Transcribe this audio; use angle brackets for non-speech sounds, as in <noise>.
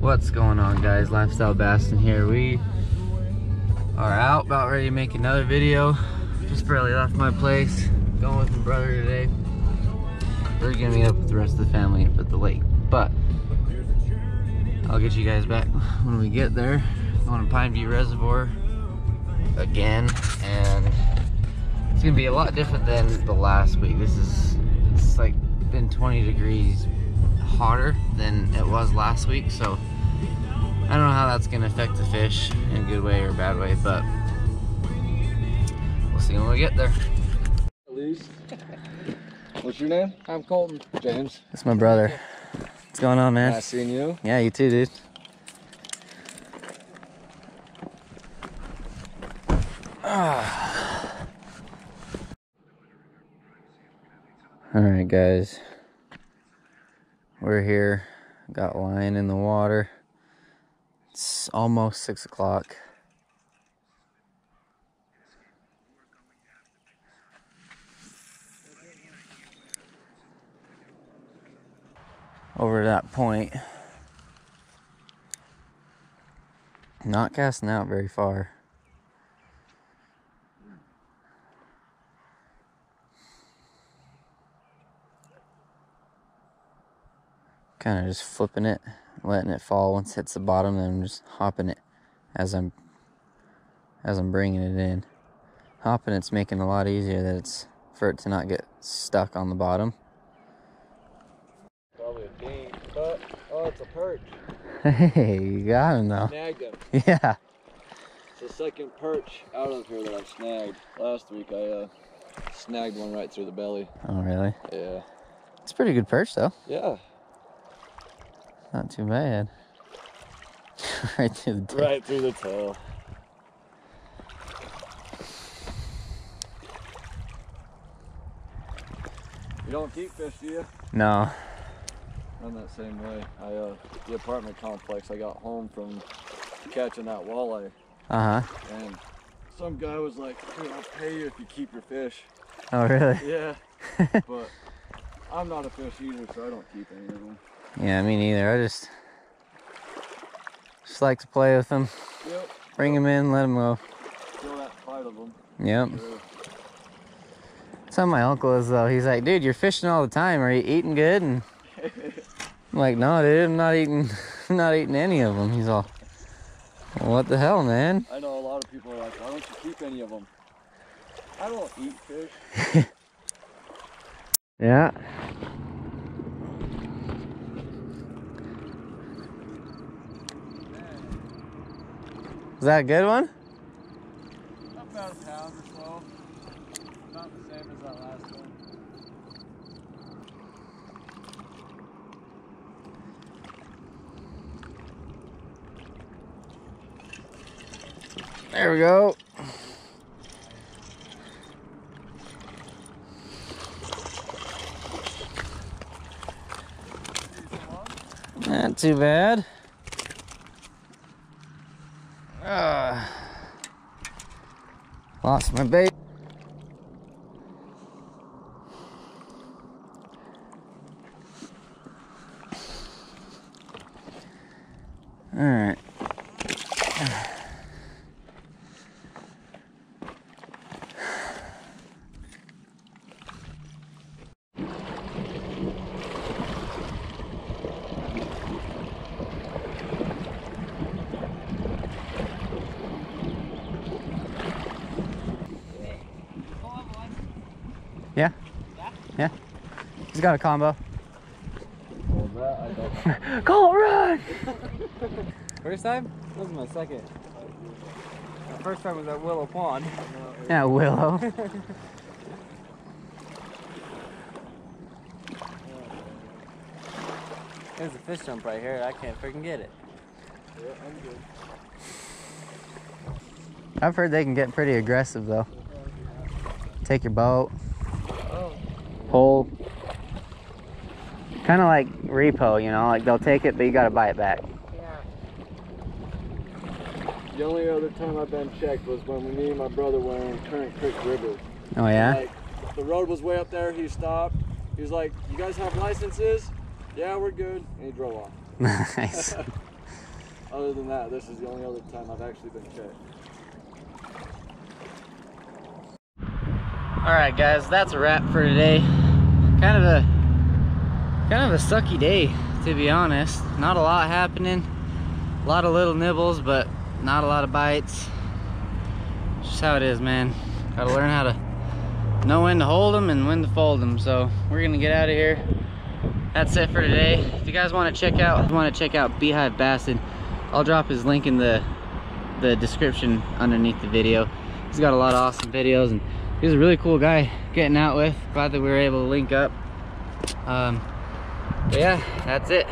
What's going on guys? Lifestyle Bassin here. We are out about ready to make another video. Just barely left my place. Going with my brother today. We're gonna meet up with the rest of the family up at the lake. But I'll get you guys back when we get there. Going to Pineview Reservoir again and it's gonna be a lot different than the last week. This is it's like been 20 degrees hotter than it was last week so I don't know how that's gonna affect the fish in a good way or a bad way but we'll see when we get there What's your name? I'm Colton. James. that's my brother what's going on man Nice seeing you. yeah you too dude <sighs> all right guys we're here got line in the water it's almost six o'clock. Over that point. Not casting out very far. Kind of just flipping it, letting it fall once it hits the bottom, then I'm just hopping it as I'm as I'm bringing it in. Hopping it's making it a lot easier that it's for it to not get stuck on the bottom. Probably a dink, but oh, it's a perch. Hey, you got him though. Snagged him. Yeah. It's the second perch out of here that I've snagged. Last week I uh, snagged one right through the belly. Oh really? Yeah. It's a pretty good perch though. Yeah. Not too bad. <laughs> right through the tip. Right through the tail. You don't keep fish, do you? No. I'm that same way. I uh, the apartment complex. I got home from catching that walleye, Uh huh. and some guy was like, "Dude, I'll pay you if you keep your fish." Oh really? Yeah, <laughs> but I'm not a fish eater, so I don't keep any of them. Yeah, me neither. I just just like to play with them. Yep, Bring them in, let them go. kill that fight of them. Yep. Sure. That's how my uncle is though. He's like, dude, you're fishing all the time. Are you eating good? And I'm like, no, dude, I'm not eating. <laughs> I'm not eating any of them. He's all, what the hell, man? I know a lot of people are like, "Why don't you keep any of them?" I don't eat fish. <laughs> Yeah. Is that a good one? About a pound or so. Not the same as that last one. There we go. Not too bad. Lost my bait. All right. Yeah. Yeah. He's got a combo. Well, that I don't. Colt, run! First time? This is my second. The first time was at Willow Pond. <laughs> Yeah, Willow. <laughs> There's a fish jump right here. I can't freaking get it. Yeah, I'm good. I've heard they can get pretty aggressive though. Take your boat. Pull. Kind of like repo, you know, like they'll take it, but you gotta buy it back. The only other time I've been checked was when me and my brother were in Currant Creek River. Oh yeah. Like, the road was way up there. He stopped. He was like, "You guys have licenses?" Yeah, we're good. And he drove off. <laughs> <laughs> nice. other than that, this is the only other time I've actually been checked. All right, guys, that's a wrap for today. Kind of a kind of a sucky day, to be honest. Not a lot happening. A lot of little nibbles, but not a lot of bites. Just how it is, man. Got to learn how to know when to hold them and when to fold them. So we're gonna get out of here. That's it for today. If you guys want to check out want to check out Beehive Bassin, I'll drop his link in the the description underneath the video. He's got a lot of awesome videos and he's a really cool guy getting out with. Glad that we were able to link up. Um, yeah, that's it.